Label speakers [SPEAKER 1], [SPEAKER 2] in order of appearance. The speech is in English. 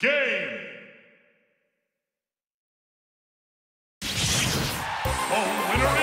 [SPEAKER 1] Game! A winner